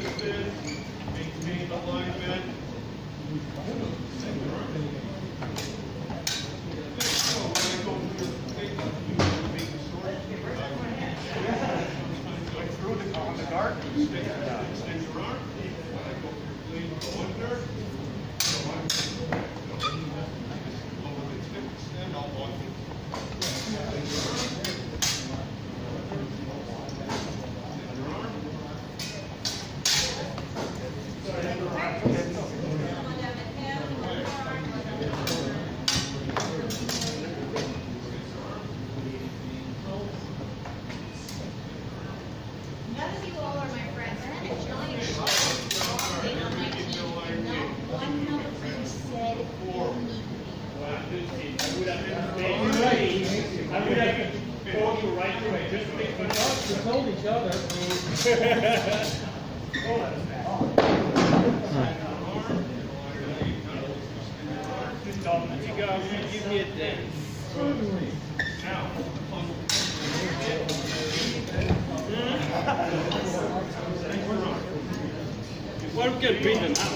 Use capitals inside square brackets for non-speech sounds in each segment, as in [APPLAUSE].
consistent, maintain alignment. Through your arm. When I go through your blade, go under. Go under. Lower the tip, extend, I'll walk you. Extend your arm. Extend your arm. None of you all are my friends. I had a giant thing on my team, and not one of you said you need me. I ready. I have told you right away, just make the We told each other. Oh, that's bad. You guys, you get this. Now, Why don't we get beaten out?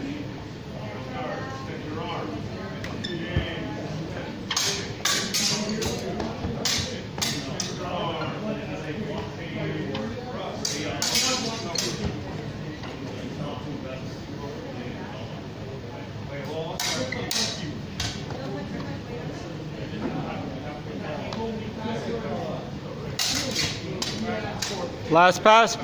[LAUGHS] extend your arm. Last pass.